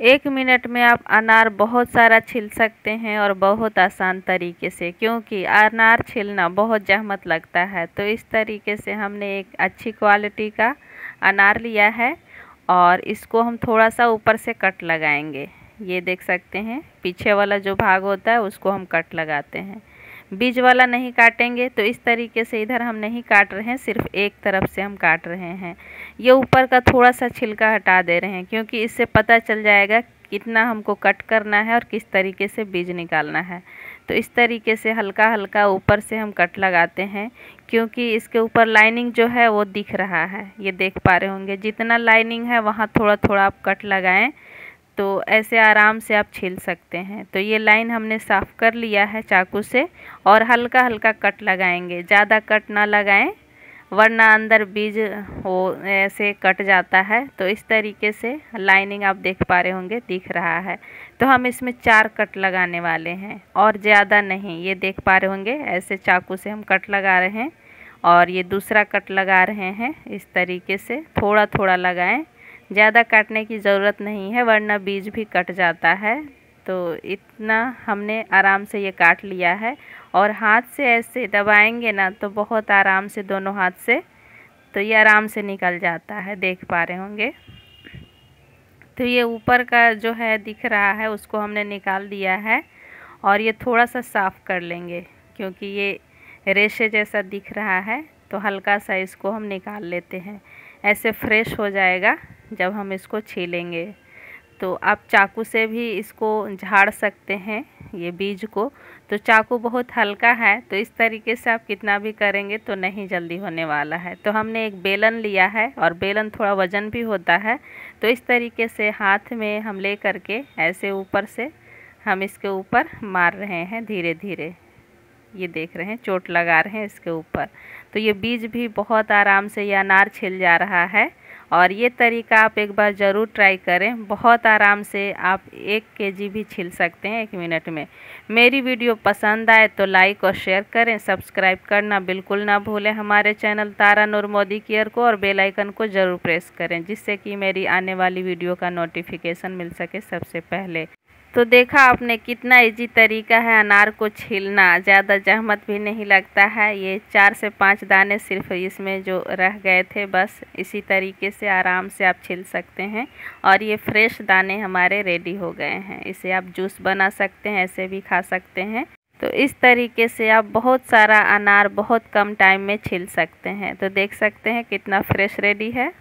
एक मिनट में आप अनार बहुत सारा छिल सकते हैं और बहुत आसान तरीके से, क्योंकि अनार छिलना बहुत जहमत लगता है। तो इस तरीके से हमने एक अच्छी क्वालिटी का अनार लिया है और इसको हम थोड़ा सा ऊपर से कट लगाएँगे। ये देख सकते हैं, पीछे वाला जो भाग होता है उसको हम कट लगाते हैं। बीज वाला नहीं काटेंगे तो इस तरीके से इधर हम नहीं काट रहे हैं, सिर्फ़ एक तरफ़ से हम काट रहे हैं। ये ऊपर का थोड़ा सा छिलका हटा दे रहे हैं, क्योंकि इससे पता चल जाएगा कितना हमको कट करना है और किस तरीके से बीज निकालना है। तो इस तरीके से हल्का हल्का ऊपर से हम कट लगाते हैं, क्योंकि इसके ऊपर लाइनिंग जो है वो दिख रहा है। ये देख पा रहे होंगे, जितना लाइनिंग है, वहाँ थोड़ा थोड़ा आप कट लगाएँ तो ऐसे आराम से आप छील सकते हैं। तो ये लाइन हमने साफ़ कर लिया है चाकू से और हल्का हल्का कट लगाएँगे। ज़्यादा कट ना लगाएँ, वरना अंदर बीज वो ऐसे कट जाता है। तो इस तरीके से लाइनिंग आप देख पा रहे होंगे, दिख रहा है। तो हम इसमें चार कट लगाने वाले हैं और ज़्यादा नहीं। ये देख पा रहे होंगे, ऐसे चाकू से हम कट लगा रहे हैं और ये दूसरा कट लगा रहे हैं। इस तरीके से थोड़ा थोड़ा लगाएँ। ज़्यादा काटने की ज़रूरत नहीं है, वरना बीज भी कट जाता है। तो इतना हमने आराम से ये काट लिया है और हाथ से ऐसे दबाएँगे ना तो बहुत आराम से दोनों हाथ से तो ये आराम से निकल जाता है, देख पा रहे होंगे। तो ये ऊपर का जो है दिख रहा है उसको हमने निकाल दिया है और ये थोड़ा सा साफ़ कर लेंगे क्योंकि ये रेशे जैसा दिख रहा है तो हल्का सा इसको हम निकाल लेते हैं। ऐसे फ्रेश हो जाएगा। जब हम इसको छीलेंगे तो आप चाकू से भी इसको झाड़ सकते हैं, ये बीज को। तो चाकू बहुत हल्का है तो इस तरीके से आप कितना भी करेंगे तो नहीं जल्दी होने वाला है। तो हमने एक बेलन लिया है, और बेलन थोड़ा वज़न भी होता है तो इस तरीके से हाथ में हम ले करके ऐसे ऊपर से हम इसके ऊपर मार रहे हैं धीरे धीरे ये देख रहे हैं, चोट लगा रहे हैं इसके ऊपर। तो ये बीज भी बहुत आराम से ये अनार छिल जा रहा है और ये तरीका आप एक बार ज़रूर ट्राई करें। बहुत आराम से आप एक के जी भी छिल सकते हैं एक मिनट में। मेरी वीडियो पसंद आए तो लाइक और शेयर करें। सब्सक्राइब करना बिल्कुल ना भूलें हमारे चैनल तारा नूर मोदी केयर को और बेल आइकन को ज़रूर प्रेस करें, जिससे कि मेरी आने वाली वीडियो का नोटिफिकेशन मिल सके सबसे पहले। तो देखा आपने कितना इजी तरीका है अनार को छीलना। ज़्यादा जहमत भी नहीं लगता है। ये चार से पाँच दाने सिर्फ़ इसमें जो रह गए थे, बस इसी तरीके से आराम से आप छील सकते हैं। और ये फ्रेश दाने हमारे रेडी हो गए हैं। इसे आप जूस बना सकते हैं, ऐसे भी खा सकते हैं। तो इस तरीके से आप बहुत सारा अनार बहुत कम टाइम में छील सकते हैं। तो देख सकते हैं कितना फ्रेश रेडी है।